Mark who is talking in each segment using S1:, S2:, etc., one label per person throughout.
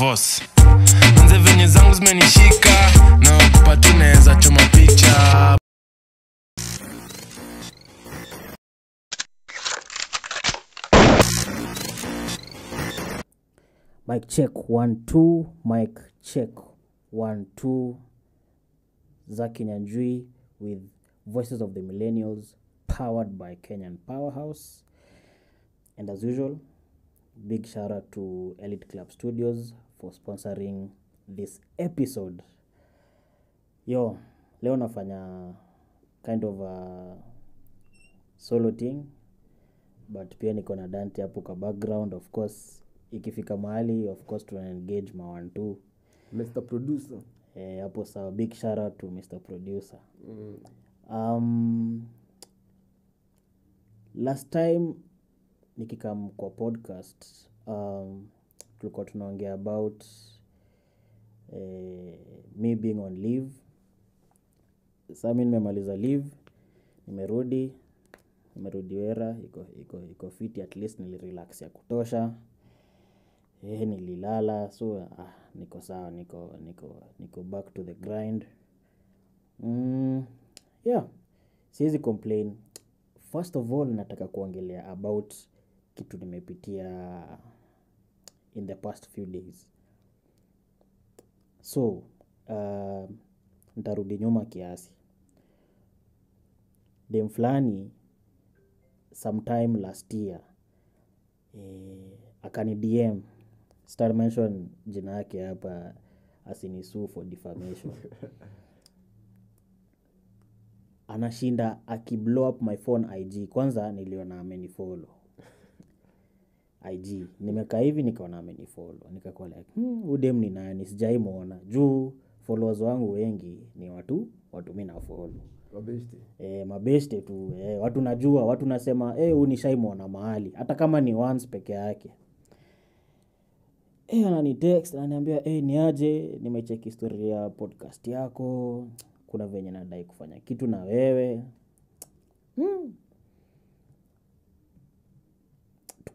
S1: force nze venye zangu zimenishika na kupatu naweza choma picha
S2: Mic check one two. Mic check one two. Zaki Nyanjui with Voices of the Millennials, powered by Kenyan Powerhouse. And as usual, big shout out to Elite Club Studios for sponsoring this episode. Yo, leo nafanya kind of a solo thing but pia niko na Dante hapo kwa background of course ikifika mahali of course tuna engage ma one two
S3: Mr. Producer.
S2: eh, hapo sawa big shout out to Mr producer um, last time nikikam kwa podcast um, tulikuwa tunaongea about eh, me being on leave. Saa mi nimemaliza leave nimerudi nimerudi wera iko, iko, iko fiti at least nilirelax ya kutosha. Eh, nililala so ah, niko sawa niko niko niko back to the grind. Mm, yeah siwezi complain. First of all nataka kuongelea about kitu nimepitia in the past few days. So uh, ntarudi nyuma kiasi. Dem fulani sometime last year eh, akani dm star mention jina yake hapa asinisuu for defamation. Anashinda akiblow up my phone ig kwanza niliona amenifollow ig nimekaa hivi nikaona amenifollow nikakuwa like hmm, udem ni nani? Sijaimwona juu followers wangu wengi ni watu watu mi nafollow
S3: mabeste
S2: e, mabeste tu e, watu najua watu nasema e, huu nishaimwona mahali. Hata kama ni once peke yake. E, anani text ananiambia e, ni aje? Nimecheki historia ya podcast yako. Kuna venye nadai kufanya kitu na wewe. Hmm.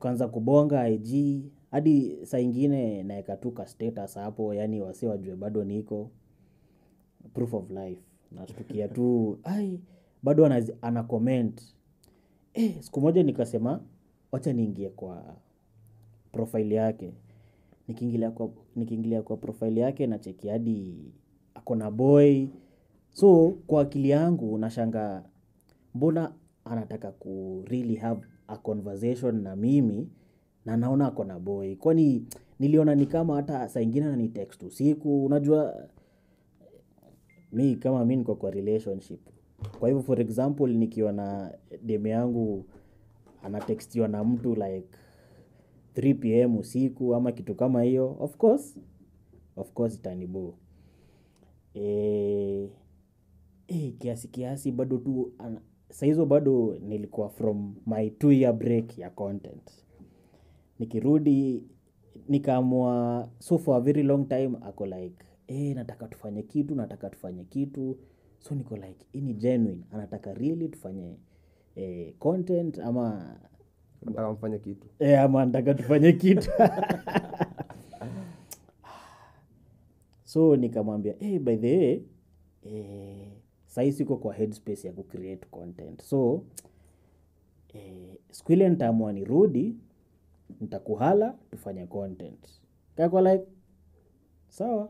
S2: Tukaanza kubonga ig hadi saa ingine naeka tu status hapo yani wasi wajue bado niko. Proof of life. Nastukia tu ai bado ana, comment. Eh, siku moja nikasema wacha niingie kwa profile yake. Nikiingilia kwa, nikiingilia kwa profile yake na cheki hadi ako na boy. So kwa akili yangu nashanga mbona anataka ku really have a conversation na mimi na naona ako na boy. Kwani niliona ni kama hata saa ingine anani text usiku. Unajua mi kama mi niko kwa relationship. Kwa hivyo for example nikiwa na deme yangu anatextiwa na mtu like 3 pm usiku ama kitu kama hiyo of course of course itanibo e, e, kiasi kiasi bado tu sahizo bado nilikuwa from my two year break ya content. Nikirudi nikaamua so for a very long time ako like eh nataka tufanye kitu nataka tufanye kitu. So niko like hii ni genuine anataka really tufanye eh, content ama
S3: Nataka mfanye kitu.
S2: eh, ama nataka tufanye kitu. So nikamwambia hey, by the way eh, sahii siko kwa headspace ya kucreate content. So eh, siku ile nitaamua nirudi nitakuhala tufanye content. Kakwa like sawa.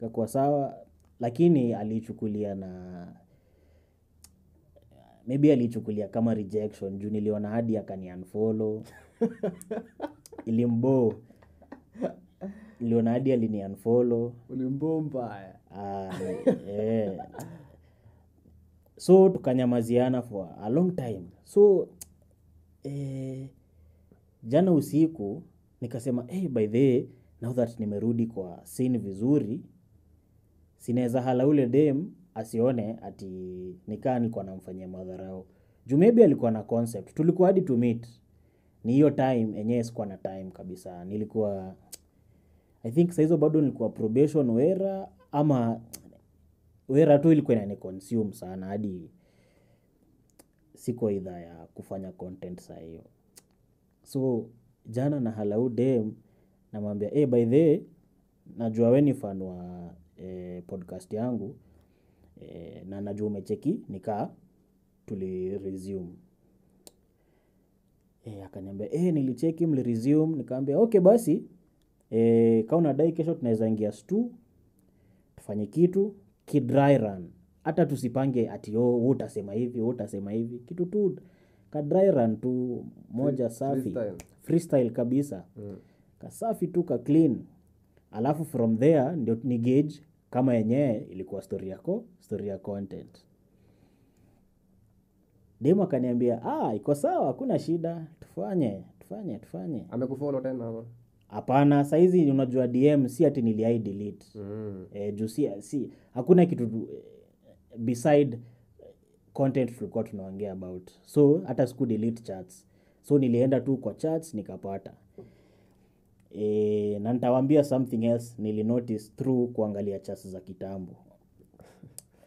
S2: Kakuwa sawa lakini alichukulia na maybe alichukulia kama rejection. Juu niliona hadi akani unfollow. Ilimbo niliona hadi alini unfollow.
S3: Ulimbo mbaya.
S2: Ah, eh. So tukanyamaziana for a long time. So eh, jana usiku nikasema hey, by the way, now that nimerudi kwa sin vizuri sinaweza hala ule dem asione ati nikaa nilikuwa namfanyia madharau. Juu maybe alikuwa na concept. Tulikuwa hadi to meet. Ni hiyo time enyewe sikuwa na time kabisa. Nilikuwa i think sahizo bado nilikuwa probation wera ama wera tu ilikuwa inani consume sana hadi siko idha ya kufanya content saa hiyo. So jana na halau dem namwambia hey, by the najua we ni fan wa eh, podcast yangu eh, na najua umecheki nikaa tuli resume. Eh, akaniambia eh, nilicheki mli resume. Nikaambia okay basi eh, kaa unadai kesho tunaweza ingia stu tufanye kitu kidry run. Hata tusipange ati oh, wewe utasema hivi wewe utasema hivi. Kitu tu ka dry run tu moja
S3: Free-
S2: safi.
S3: freestyle.
S2: freestyle kabisa.
S3: Mm.
S2: kasafi tu ka clean. Alafu from there ndio ni gauge kama yenyewe ilikuwa story yako story ya content. Dem akaniambia ah, iko sawa hakuna shida. Tufanye tufanye tufanye.
S3: Amekufollow tena ama
S2: hapana saizi unajua dm si ati niliai delete.
S3: Mm.
S2: eh, juu si, si hakuna kitu tu- eh, beside eh, content tulikuwa tunaongea about. So hata siku delete chats. So nilienda tu kwa chats nikapata. E, na nitawambia something else nilinotice through kuangalia chats za kitambo.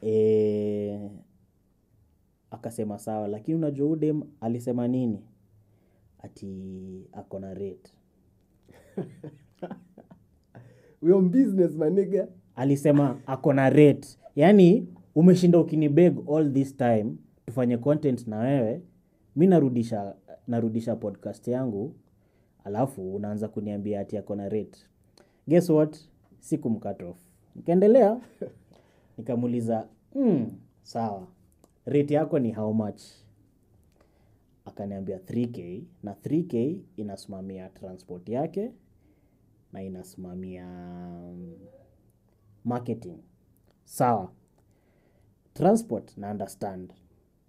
S2: E, akasema sawa lakini unajua udem alisema nini? Ati akona rate
S3: we on business my nigga.
S2: Alisema ako na rate. Yaani umeshinda ukinibeg all this time tufanye content na wewe. Mi narudisha narudisha podcast yangu alafu unaanza kuniambia ati ako na rate. Guess what? Siku mkatof. nikaendelea. Nikamuuliza mm, sawa. Rate yako ni how much? Akaniambia 3k na 3k inasimamia transport yake na inasimamia mm, marketing. Sawa. Transport na understand.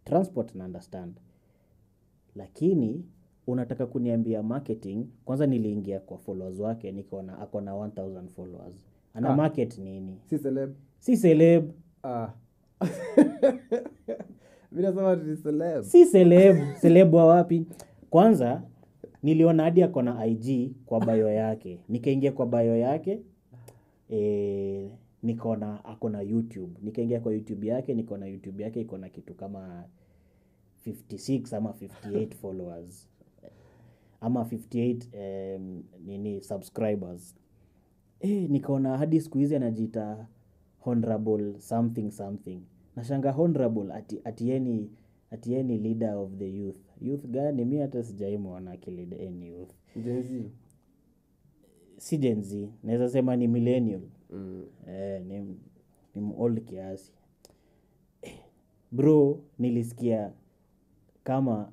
S2: Transport na understand. Lakini unataka kuniambia marketing kwanza niliingia kwa followers wake nikaona ako na 1000 followers. Ana
S3: Ah.
S2: market nini?
S3: Si celeb.
S2: Si celeb.
S3: Ah. nasema ni celeb.
S2: Si celeb. Celeb wa wapi? Kwanza niliona hadi ako na ig kwa bayo yake. Nikaingia kwa bayo yake e, nikaona ako na youtube. Nikaingia kwa youtube yake nikaona youtube yake iko na kitu kama 56 ama 58 followers. Ama 58 um, nini subscribers. E, nikaona hadi siku hizi anajiita honorable something something. Nashanga honorable ati, atieni ati leader of the youth youth gani? Mi hata sijaimwona akilida any youth.
S3: Jenzi
S2: si Gen Z. Naweza sema ni millennial.
S3: Mm.
S2: eh, ni, ni old kiasi. Eh, bro nilisikia kama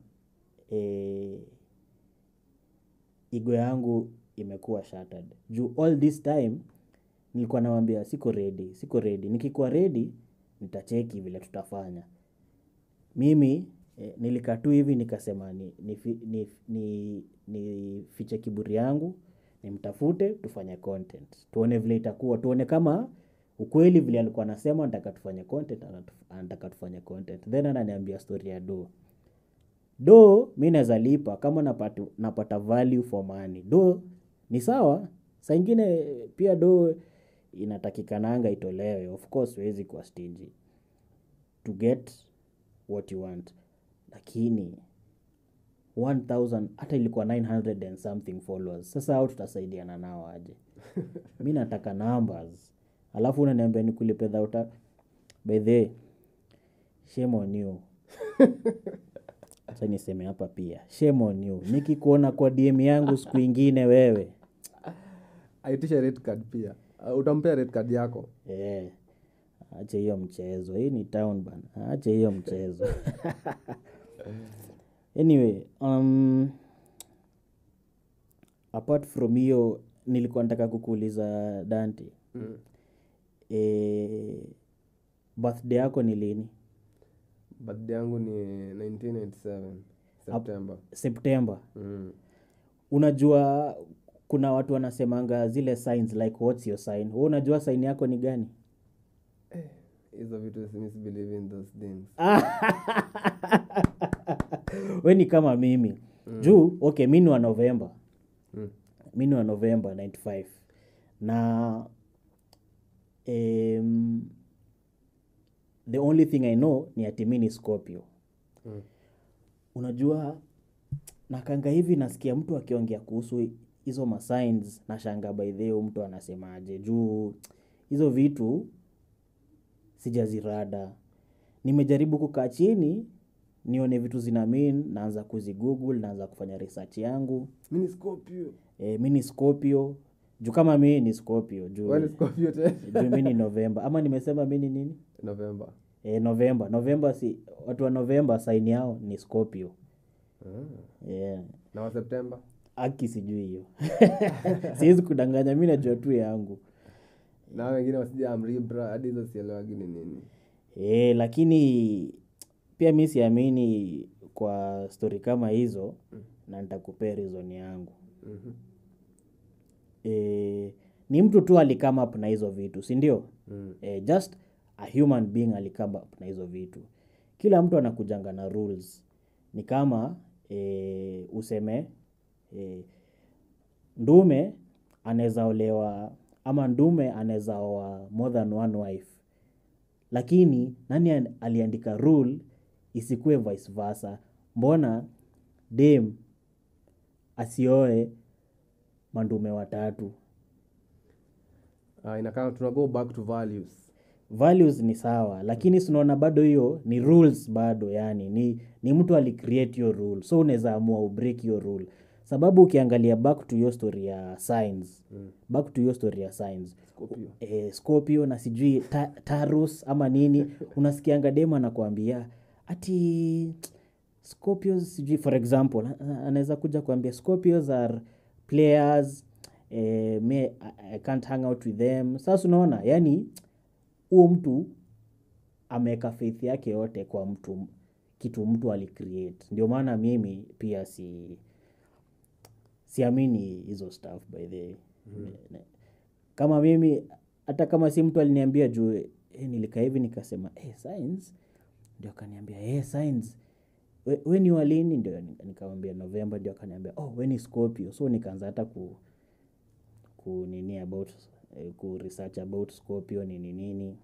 S2: eh, igo yangu imekuwa shattered. Juu all this time nilikuwa nawambia siko ready siko ready. Nikikuwa ready nitacheki vile tutafanya. Mimi nilikaa tu hivi nikasema nifiche ni, ni, ni, ni fiche kiburi yangu nimtafute tufanye content. Tuone vile itakuwa tuone kama ukweli vile alikuwa anasema nataka tufanye content anataka tufanye content. Then ananiambia story ya do do mi naweza lipa kama napata, napata value for money. Do ni sawa? Saa ingine pia do inatakikananga itolewe. Of course huwezi kuwa stingy to get what you want lakini 1000 hata ilikuwa 900 and something followers. Sasa au tutasaidiana nao aje? Mi nataka numbers. Alafu unaniambia nikulipe dhauta by the shame on you. Acha niseme hapa pia. Shame on you. Nikikuona kwa dm yangu siku ingine wewe.
S3: Aitisha red card pia. Uh, utampea red card yako.
S2: Eh, ache hiyo mchezo. Hii ni town bana. Ache hiyo mchezo anyway um, apart from hiyo nilikuwa nataka kukuuliza dante.
S3: Mm.
S2: e, birthday yako ni lini?
S3: Birthday yangu ni 1997 september.
S2: September.
S3: Mm.
S2: unajua kuna watu wanasemanga zile signs like what's your sign? Wewe unajua sign yako ni gani
S3: hizo vitu in those things
S2: we ni kama mimi mm. juu ok mi ni wa novemba
S3: mm.
S2: mi ni wa novemba 95 na um, the only thing i know ni ati mi ni scorpio
S3: Mm.
S2: unajua nakanga hivi nasikia mtu akiongea kuhusu hizo masins na shanga by the mtu anasemaje juu hizo vitu sijazirada nimejaribu kukaa chini nione vitu zina mean naanza kuzigoogle naanza kufanya research yangu
S3: mi ni Scorpio.
S2: e, mi ni scorpio juu kama mi ni scorpio juu,
S3: Wewe ni Scorpio tena?
S2: juu mi ni novemba ama nimesema mi ni nini
S3: November.
S2: e, novemba novemba si watu wa novemba saini yao ni scorpio
S3: Ah.
S2: yeah.
S3: na wa September
S2: aki sijui hiyo siwezi kudanganya mi najua tu yangu
S3: na wengine wasija amribra hadi hizo sielewagi ni nini?
S2: E, lakini pia mi siamini kwa stori kama hizo na nitakupea reason yangu.
S3: Mhm.
S2: e, ni mtu tu alikama up na hizo vitu sindio
S3: Mm.
S2: e, just a human being alikama up na hizo vitu. Kila mtu anakujanga na rules. Ni kama e, useme e, ndume anaweza olewa ama ndume anaweza oa more than one wife. Lakini nani aliandika rule isikuwe vice versa? Mbona dem asioe mandume watatu?
S3: Uh, inakaa tuna go back to values.
S2: Values ni sawa lakini sinaona bado hiyo ni rules bado yani ni, ni mtu alicreate hiyo rule. So unaweza amua ubreak hiyo rule sababu ukiangalia back to your story ya signs.
S3: Mm.
S2: back to your story ya signs.
S3: Scorpio.
S2: eh, scorpio na sijui ta, tarus ama nini. Unasikianga dema anakuambia ati scorpios sijui for example anaweza kuja kuambia scorpios are players eh, me, I, I can't hang out with them. Sasa unaona yani huo mtu ameweka faith yake yote kwa mtu kitu mtu alicreate ndio maana mimi pia si siamini hizo stuff by the way. Ne- kama mimi hata kama si mtu aliniambia juu eh, nilikaa hivi nikasema eh, science. Ndio akaniambia eh, science. We, we ni walini? Ndio ni- nikamwambia novemba ndio akaniambia oh, we ni scorpio. So nikaanza hata ku ku nini about eh, ku research about scorpio nini nini.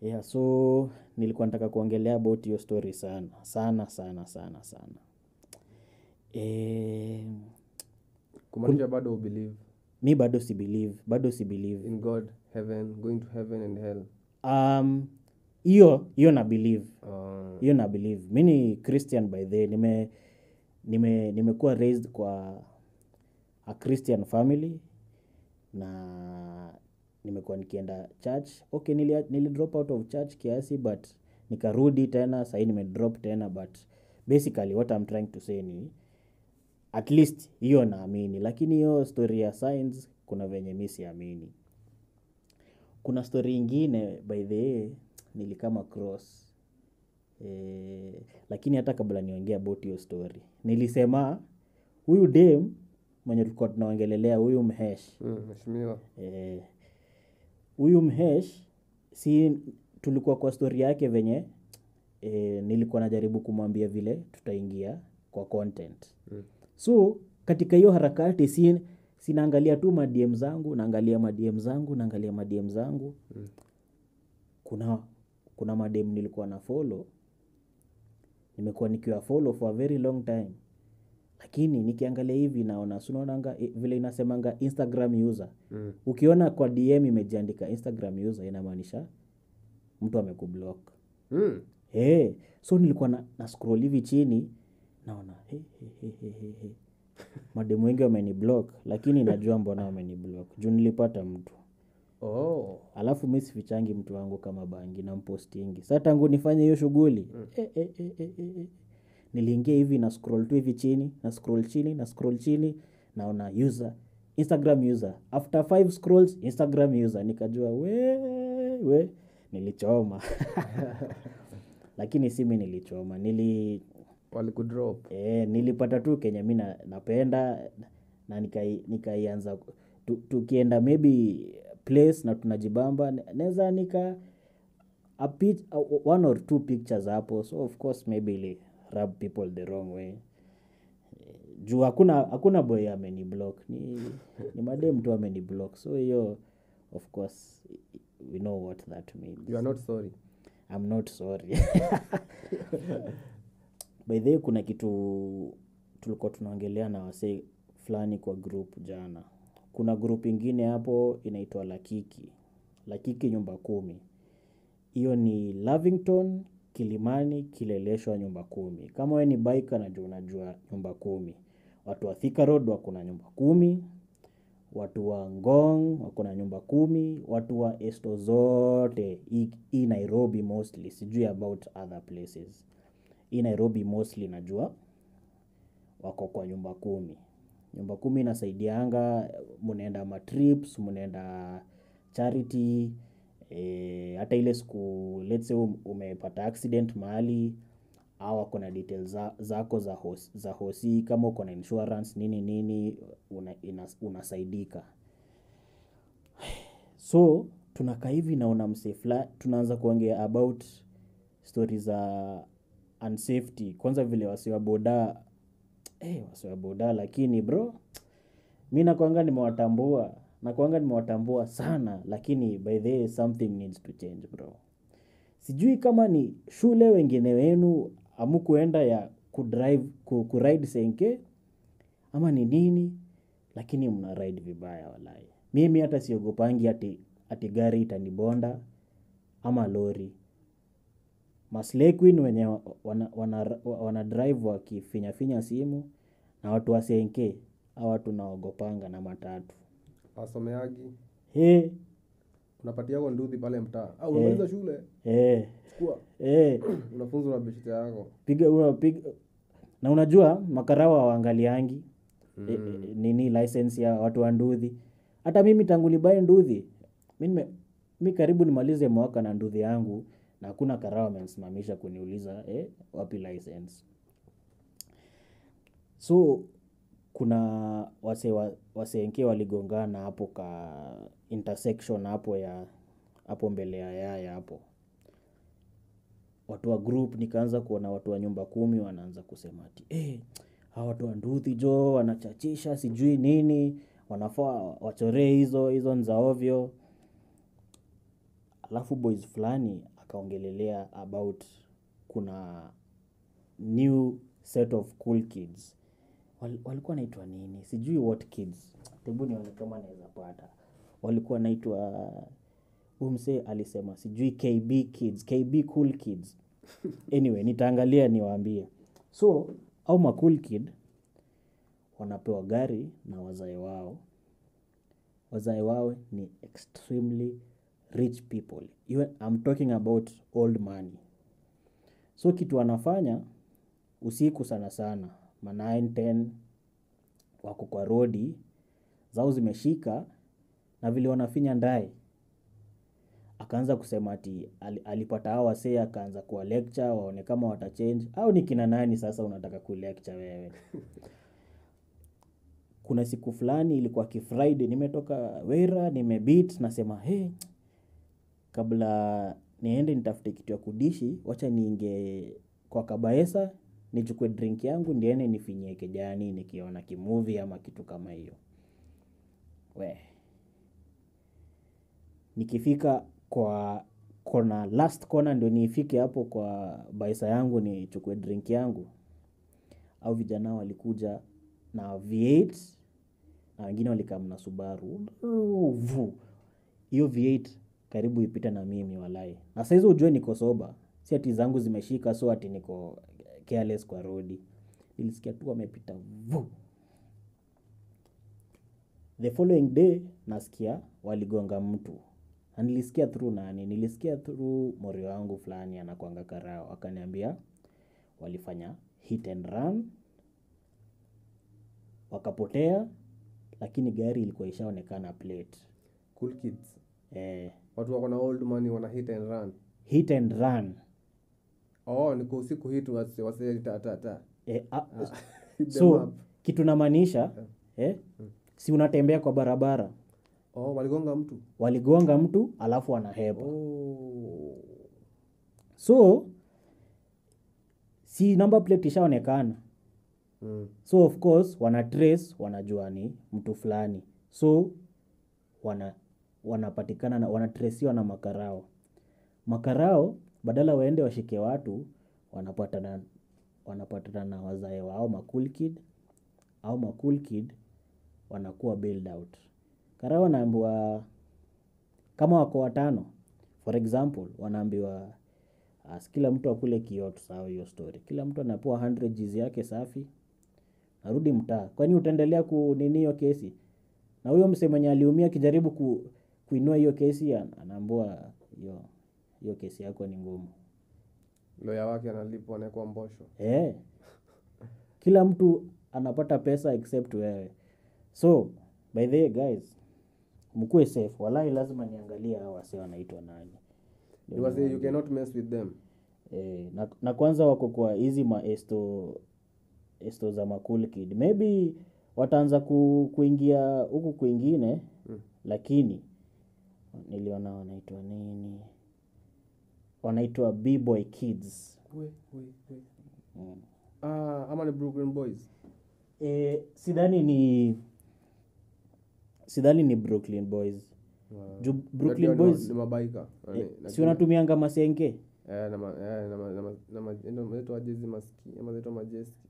S2: Yeah so nilikuwa nataka kuongelea about hiyo story sana sana sana sana sana eh,
S3: kumaanisha bado ubelieve.
S2: Mi bado si believe bado si believe.
S3: In god heaven going to heaven and hell.
S2: Um hiyo hiyo na believe. Hiyo uh, na believe. Mi ni christian by the nime nime nimekuwa raised kwa a christian family na nimekuwa nikienda church. Okay nili, nili drop out of church kiasi but nikarudi tena sahii nimedrop tena but basically what I'm trying to say ni at least hiyo naamini. Lakini hiyo story ya science kuna venye mi siamini. Kuna story ingine by the way nilikama cross. Eh, lakini hata kabla niongea about hiyo story. Nilisema huyu dem mwenye tulikuwa tunaongelelea huyu mhesh.
S3: Mm, mheshimiwa.
S2: Eh, huyu mhesh si tulikuwa kwa story yake venye e, nilikuwa najaribu kumwambia vile tutaingia kwa content.
S3: Mm.
S2: So katika hiyo harakati si sinaangalia tu madm zangu naangalia madm zangu naangalia madm zangu
S3: Mm.
S2: kuna kuna madem nilikuwa na follow nimekuwa nikiwa follow for a very long time lakini nikiangalia hivi naona sunaonanga vile inasemanga instagram user
S3: mm.
S2: ukiona kwa dm imejiandika instagram user inamaanisha mtu amekublock
S3: Mm.
S2: hey, so nilikuwa na, na scroll hivi chini naona he, he, he, he, he. mademu wengi wameniblock lakini najua mbona wameniblock juu nilipata mtu.
S3: Oh.
S2: alafu mi sifichangi mtu wangu kama bangi na mpostingi sa tangu nifanye hiyo shughuli. Eh, eh, eh, eh, niliingia hivi na scroll tu hivi chini na scroll chini na scroll chini. Naona user instagram user. After five scrolls instagram user. Nikajua we we nilichoma. Lakini simi nilichoma. Nili
S3: walikudrop.
S2: E, nilipata tu Kenya mi na- napenda na nikai- nikaianza tu, tukienda maybe place na tunajibamba na- naweza nika a pic, a, one or two pictures hapo so of course maybe ili rub people the wrong way. Juu hakuna hakuna boy ameni block ni, ni madem tu ameni block so hiyo of course we know what that means.
S3: You are not sorry.
S2: I'm not sorry by the way kuna kitu tulikuwa tunaongelea na wasee fulani kwa group jana. Kuna group ingine hapo inaitwa lakiki. Lakiki nyumba kumi. Hiyo ni lavington kilimani kileleshwa nyumba kumi. Kama we ni bika najua unajua nyumba kumi. Watu wa Thika road wako na nyumba kumi. Watu wa ngong wako na nyumba kumi. Watu wa esto zote. Hii- nairobi mostly. Sijui about other places hii nairobi mostly najua wako kwa nyumba kumi. Nyumba kumi inasaidianga mnaenda matrips mnaenda charity e, hata ile siku let's say um- umepata accident mahali au wako na details za, zako za, hos, za hosi kama uko na insurance nini nini unasaidika. So tunakaa hivi naona msefla tunaanza kuongea about stori za unsafety kwanza vile wasiwa boda eh, boda lakini bro mi nakwanga nimewatambua nakwanga nimewatambua sana lakini by the way, something needs to change bro. Sijui kama ni shule wengine wenu amukuenda ya kudrive ku, kuride senke ama ni nini lakini mna ride vibaya walai. Mimi hata siogopangi ati, ati gari itanibonda ama lori Maslay Queen wenye wa- wana, wana, wana drive wakifinyafinya simu na watu wa senke au watu naogopanga na matatu.
S3: Asomeagi
S2: he.
S3: Unapatia kwa nduthi pale mtaa. Ah, unamaliza shule?
S2: He.
S3: Chukua.
S2: Hey.
S3: unafunzwa na beshte yako.
S2: Piga unapiga na unajua makarawa waangaliangi mm. e, e, nini license ya watu wa nduthi. Hata mimi tangu nibae nduthi mi karibu nimalize mwaka na nduthi yangu na hakuna karao amenisimamisha kuniuliza eh, wapi license so kuna wase wasenke waligongana hapo ka intersection hapo ya hapo mbele ya yaya hapo. Watu wa group nikaanza kuona watu wa nyumba kumi wanaanza kusema ati eh, hawa watu wa nduthi jo wanachachisha sijui nini wanafaa wachoree hizo hizo nzaovyo ovyo. Alafu boys fulani akaongelelea about kuna new set of cool kids. Wal, walikuwa naitwa nini? Sijui what kids. Tebu nione kama naweza pata. Walikuwa naitwa umse alisema sijui kb kids kb cool kids. Anyway nitaangalia niwaambie. So au macool kid wanapewa gari na wazae wao. Wazae wao ni extremely rich people. Even, I'm talking about old money. So kitu wanafanya usiku sana sana ma 9 10 wako kwa rodi zao zimeshika na vile wanafinya ndae akaanza kusema ati alipata hao wasee akaanza kuwa lecture waone kama watachange au ni kina nani sasa unataka kulecture wewe? Kuna siku fulani ilikuwa kifriday nimetoka wera nimebit nasema hey, kabla niende nitafute kitu ya kudishi wacha niinge kwa kabaesa nichukue drink yangu ndiene nifinyie kejani nikiona kimuvi ama kitu kama hiyo. We. Nikifika kwa kona last kona ndio nifike hapo kwa baisa yangu nichukue drink yangu. Au vijana walikuja na v8 na wengine walikam na subaru. Hiyo v8 karibu ipita na mimi walai. Na saizi ujue niko soba si ati zangu zimeshika so ati niko careless kwa rodi nilisikia tu wamepita vu. The following day nasikia waligonga mtu. Na nilisikia through nani? Nilisikia through morio wangu fulani anakwanga karao. Akaniambia walifanya hit and run. Wakapotea lakini gari ilikuwa ishaonekana plate.
S3: Cool kids.
S2: Eh,
S3: watu wako na old money wana hit and run.
S2: Hit and run.
S3: Oh niko usiku hit wase wase ta ta ta.
S2: Eh, a,
S3: Hit
S2: so
S3: up.
S2: kitu namaanisha eh, si unatembea kwa barabara.
S3: Oh waligonga mtu.
S2: Waligonga mtu alafu wanahepa
S3: oh.
S2: So si number plate ishaonekana.
S3: Mm.
S2: so of course wana trace wanajua ni mtu fulani. So wana wanapatikana na wanatresiwa na makarao. Makarao badala waende washike watu wanapatana wanapatana na wazae wao makul kid au makul kid wanakuwa build out. Karao wanaambiwa kama wako watano for example wanaambiwa as kila mtu akule kioo tusahau hiyo story. Kila mtu anapewa 100 jizi yake safi. Narudi mtaa. Kwani utaendelea kunini hiyo kesi? Na huyo mse mwenye aliumia akijaribu ku, kuinua hiyo kesi anaambua hiyo hiyo kesi yako ni ngumu.
S3: Loya wake analipwa anaekwa mbosho
S2: eh. Kila mtu anapata pesa except wewe. So by the way guys mkuwe safe. Walai lazima niangalie hawa wase wanaitwa nani.
S3: You you cannot mess with them.
S2: Eh, na, na kwanza wako kwa hizi maesto esto za makul kid. Maybe wataanza ku, kuingia huku kwingine
S3: Mm.
S2: lakini niliona wanaitwa nini? Wanaitwa bboy kids.
S3: We, we, we.
S2: mm.
S3: Ah, ama ni brooklyn boys?
S2: E, sidhani ni sidhani ni brooklyn boys.
S3: Wow.
S2: Ju brooklyn boys
S3: ni mabaika.
S2: Eh,
S3: Yaani,
S2: si wanatumianga masenge?
S3: Ma- ma- ma- na ma- ndio zaitwa jezi maski ama zaitwa majeski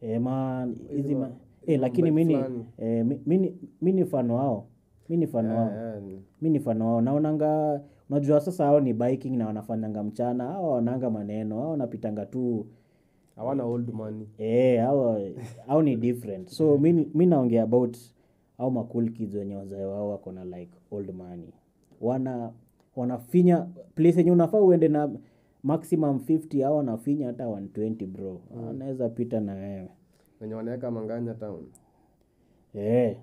S2: e, man hizi ma, e, lakini
S3: mabike
S2: mini e, mi, mi, mi ni fano wao mi ni fano wao.
S3: ni-
S2: mi ni fano wao. Naonanga unajua sasa hao ni biking na wanafanyanga mchana a wanaanga maneno a wanapitanga tu.
S3: Hawana old money.
S2: Eh, hao hao ni different. So mi mi naongea about au macool kids wenye wazae wao wako na like old money. Wana wanafinya place yenye unafaa uende na maximum 50 au wanafinya hata 120 bro. Anaweza pita na wewe.
S3: Wenye wanaweka manganya town.
S2: Eh.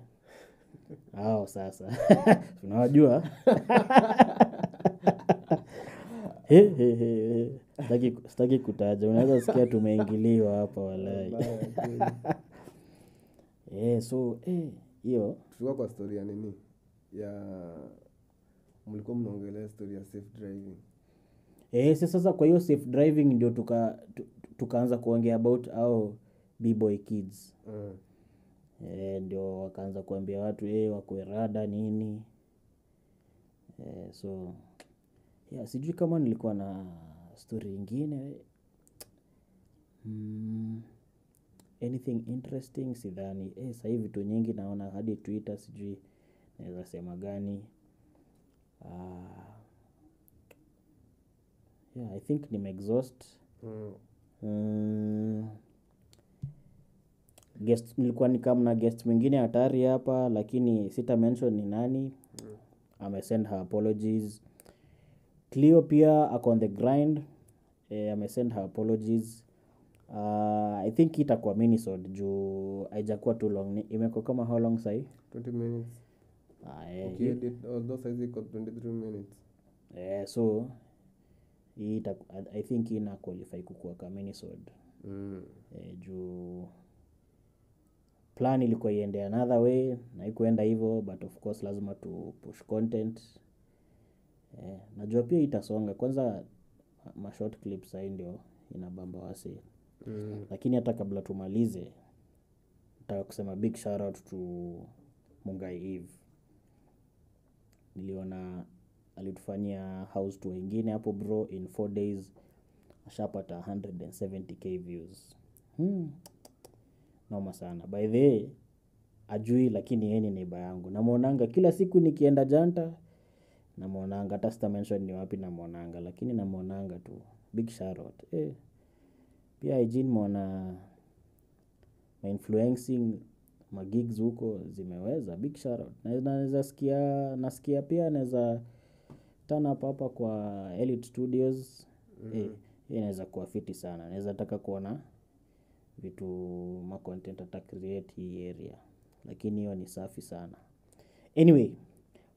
S2: Hao sasa. Unawajua? He, he, he, he. Sitaki- kutaja. Unaweza sikia tumeingiliwa hapa walai. Eh, so eh, hiyo.
S3: Hey, kwa story ya nini? Ya mlikuwa mnaongelea story ya safe driving.
S2: Eh, si sasa kwa hiyo safe driving ndio tuka tu- tukaanza kuongea about au bboy kids.
S3: Eh,
S2: ndio wakaanza kuambia watu eh, wakwe rada nini? Eh, so yeah, sijui kama nilikuwa na story ingine. Mm, anything interesting sidhani. Eh, sahii vitu nyingi naona hadi twitter sijui naweza sema gani. Uh, yeah, i think nimeexhaust.
S3: Mm,
S2: Mm. Guest nilikuwa ni kama na guest mwingine hatari hapa lakini sita mention ni nani. Mm. amesend her apologies. Clio pia ako on the grind. Eh, amesend her apologies. Uh, i think itakuwa minisod juu haijakuwa too long. Ni- imekuwa kama how long sahi
S3: 20 minutes.
S2: Ah, eh,
S3: ukiedit although size iko 23 minutes.
S2: Eh, so hii I- think ina qualify kukuwa ka minisode
S3: mm.
S2: eh, juu plan ilikuwa iende another way na ikuenda hivyo but of course lazima tu push content eh. najua pia itasonga kwanza ma- ma short clips sahii ndio inabamba wasi
S3: Mm.
S2: lakini hata kabla tumalize nataka kusema big shout out to mungai eve niliona alitufanyia house tour wengine hapo bro in 4 days ashapata 170k views hmm. Noma sana. By the way ajui lakini yeye ni neighbor yangu. Namwonanga kila siku nikienda janta namwonanga hata sitamention ni wapi namwonanga lakini namwonanga tu. Big shout out eh. Pia ig influencing ma magigs huko zimeweza. Big shout out Na- naweza sikia nasikia pia naweza turn up hapa kwa elite studios. Mm-hmm. eh, inaweza kuwa fiti sana. Naweza taka kuona vitu ma content ata create hii area. Lakini hiyo ni safi sana. Anyway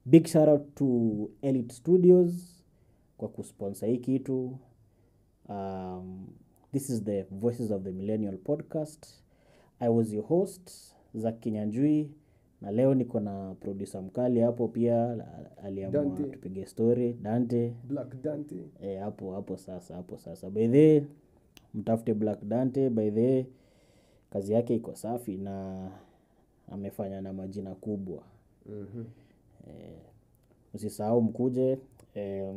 S2: big shout out to elite studios kwa kusponsor hii kitu. Um, this is the voices of the millennial podcast. I was your host zak kinyanjui na leo niko na producer mkali hapo pia aliamua tupige story. Dante.
S3: Black dante.
S2: E, hapo hapo sasa hapo sasa. By the mtafute Black Dante by the way, kazi yake iko safi na amefanya na majina kubwa
S3: mm-hmm.
S2: E, usisahau mkuje e,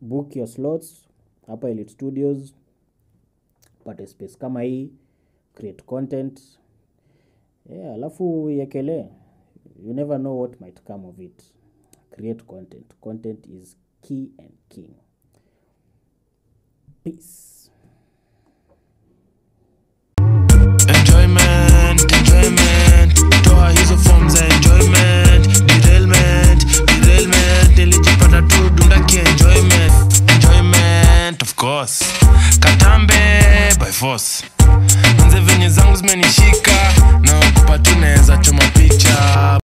S2: book your slots hapa Elite Studios, pate space kama hii, create content yeah, alafu yekele You never know what might come of it. Create content. Content is key and king. Peace.
S1: of course. Katambe by force. Nze venye zangu zimenishika na tunaweza choma picha